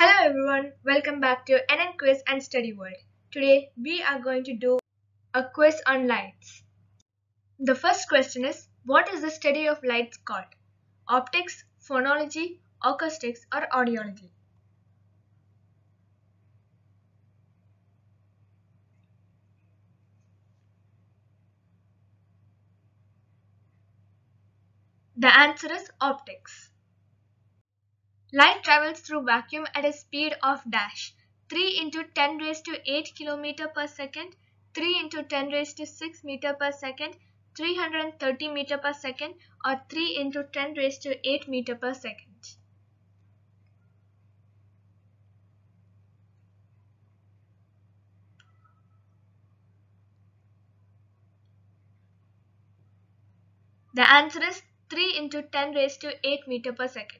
Hello everyone, welcome back to NN Quiz and Study World. Today we are going to do a quiz on lights. The first question is What is the study of lights called? Optics, phonology, acoustics, or audiology? The answer is optics. Light travels through vacuum at a speed of dash 3 into 10 raised to 8 km per second, 3 into 10 raised to 6 meter per second, 330 meter per second or 3 into 10 raised to 8 meter per second. The answer is 3 into 10 raised to 8 meter per second.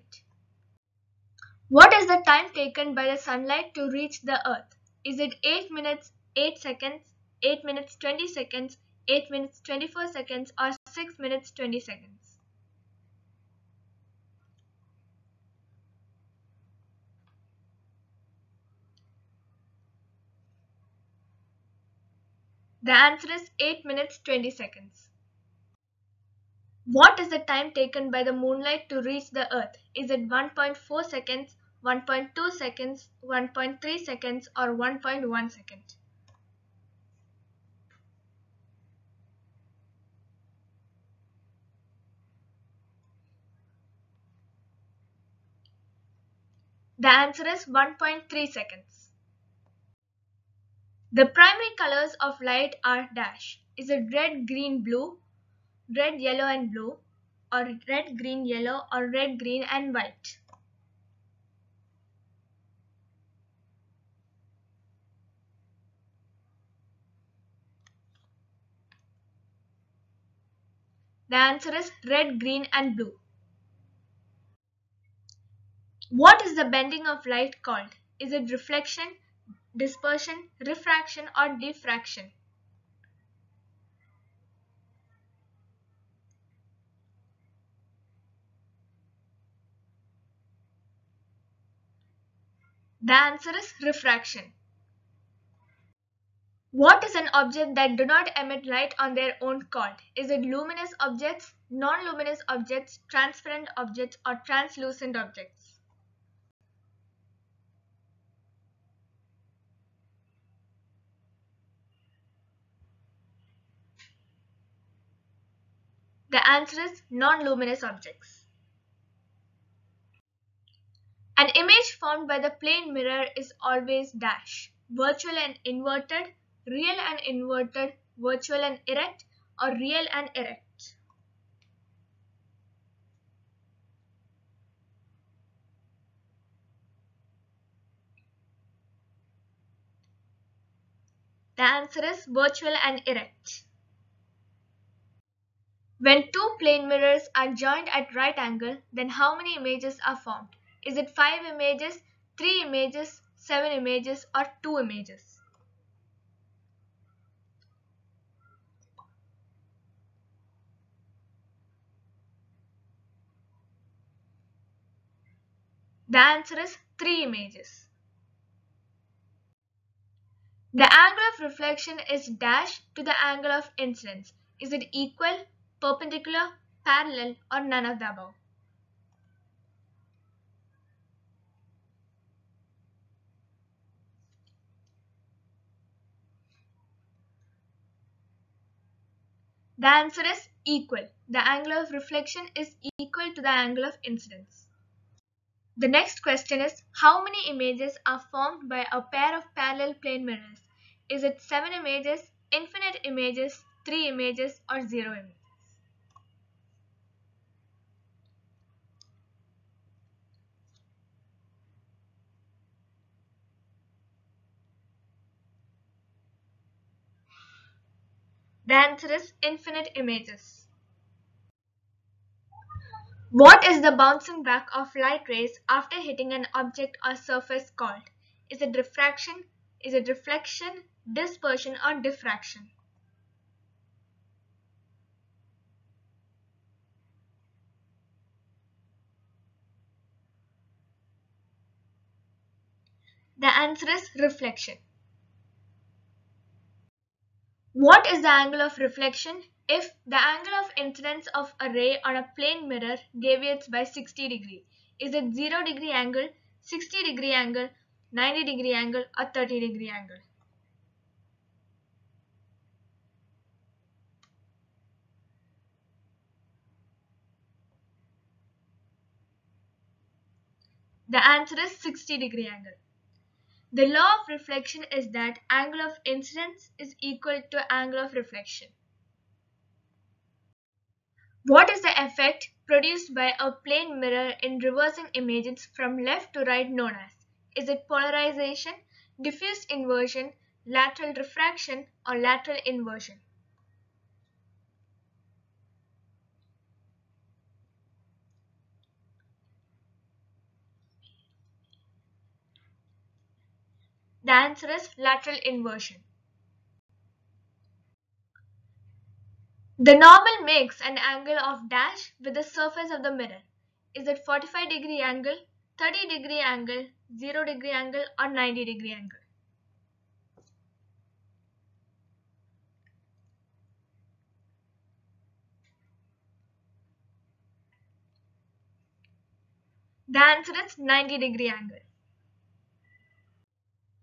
What is the time taken by the sunlight to reach the earth? Is it 8 minutes 8 seconds, 8 minutes 20 seconds, 8 minutes 24 seconds or 6 minutes 20 seconds? The answer is 8 minutes 20 seconds. What is the time taken by the moonlight to reach the earth? Is it 1.4 seconds, 1.2 seconds, 1.3 seconds or 1.1 second? The answer is 1.3 seconds. The primary colors of light are dash. Is it red, green, blue, red, yellow and blue or red, green, yellow or red, green and white? The answer is red, green and blue. What is the bending of light called? Is it reflection, dispersion, refraction or diffraction? The answer is refraction. What is an object that do not emit light on their own called? Is it luminous objects, non-luminous objects, transparent objects or translucent objects? The answer is non-luminous objects. An image formed by the plane mirror is always dash, virtual and inverted, real and inverted, virtual and erect, or real and erect. The answer is virtual and erect. When two plane mirrors are joined at right angle, then how many images are formed? Is it 5 images, 3 images, 7 images or 2 images? The answer is 3 images. The angle of reflection is dash to the angle of incidence. Is it equal, perpendicular, parallel or none of the above? The answer is equal. The angle of reflection is equal to the angle of incidence. The next question is how many images are formed by a pair of parallel plane mirrors? Is it 7 images, infinite images, 3 images or 0 images? The answer is infinite images. What is the bouncing back of light rays after hitting an object or surface called? Is it refraction, is it reflection, dispersion or diffraction? The answer is reflection. What is the angle of reflection? If the angle of incidence of a ray on a plane mirror deviates by 60 degree, is it 0 degree angle, 60 degree angle, 90 degree angle or 30 degree angle? The answer is 60 degree angle. The law of reflection is that angle of incidence is equal to angle of reflection. What is the effect produced by a plane mirror in reversing images from left to right known as? Is it polarization, diffuse inversion, lateral refraction or lateral inversion? The answer is lateral inversion. The normal makes an angle of dash with the surface of the mirror. Is it 45 degree angle, 30 degree angle, 0 degree angle or 90 degree angle? The answer is 90 degree angle.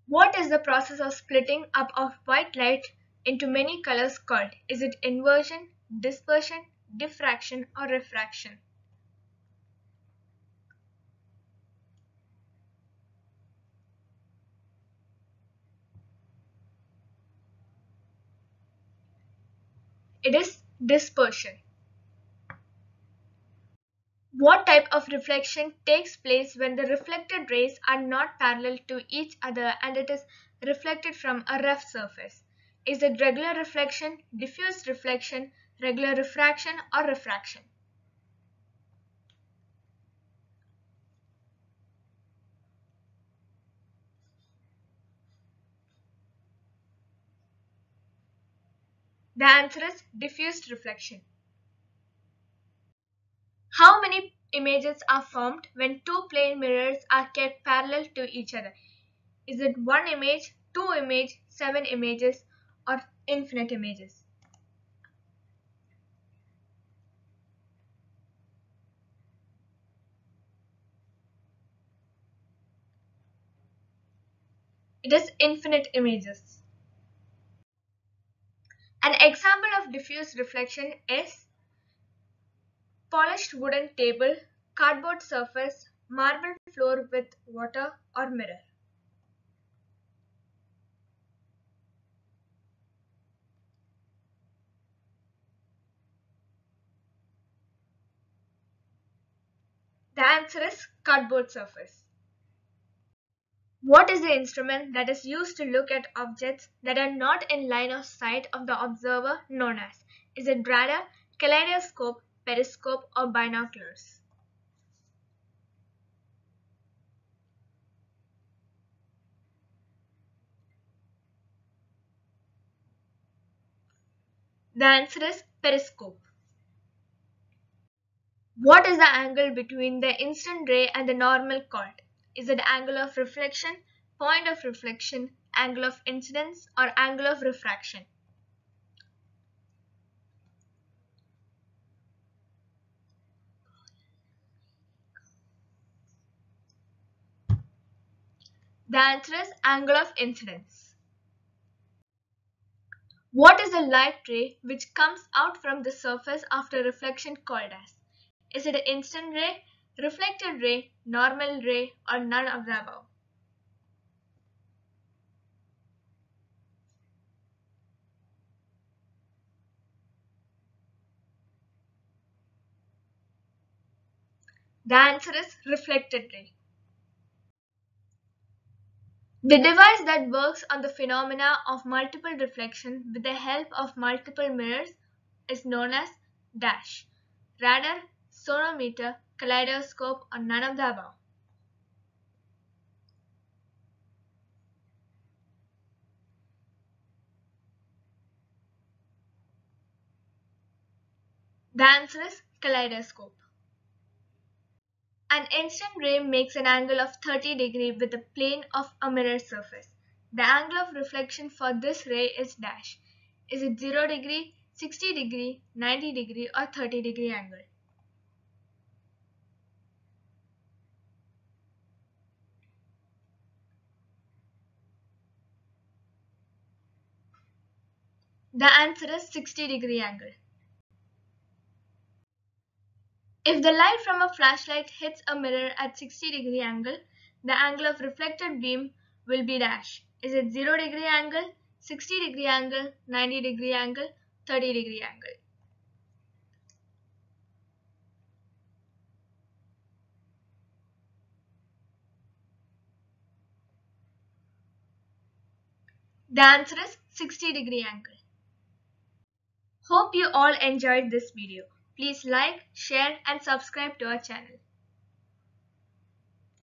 What is the process of splitting up of white light into many colors called? Is it inversion, dispersion, diffraction or refraction? It is dispersion. What type of reflection takes place when the reflected rays are not parallel to each other and it is reflected from a rough surface? Is it regular reflection, diffuse reflection, regular refraction or refraction? The answer is diffused reflection. How many images are formed when two plane mirrors are kept parallel to each other? Is it one image, two image, seven images or infinite images? It is infinite images. An example of diffuse reflection is polished wooden table, cardboard surface, marble floor with water or mirror. The answer is cardboard surface. What is the instrument that is used to look at objects that are not in line of sight of the observer known as? Is it radar, kaleidoscope, periscope or binoculars? The answer is periscope. What is the angle between the incident ray and the normal called? Is it angle of reflection, point of reflection, angle of incidence or angle of refraction? The answer is angle of incidence. What is the light ray which comes out from the surface after reflection called as? Is it an incident ray, reflected ray, normal ray or none of the above? The answer is reflected ray. The device that works on the phenomena of multiple reflection with the help of multiple mirrors is known as dash, radar, sonometer, kaleidoscope or none of the above. The answer is kaleidoscope. An incident ray makes an angle of 30 degree with the plane of a mirror surface. The angle of reflection for this ray is dash. Is it 0 degree, 60 degree, 90 degree or 30 degree angle? The answer is 60 degree angle. If the light from a flashlight hits a mirror at 60 degree angle, the angle of reflected beam will be dash. Is it 0 degree angle, 60 degree angle, 90 degree angle, 30 degree angle? The answer is 60 degree angle. Hope you all enjoyed this video. Please like, share and subscribe to our channel.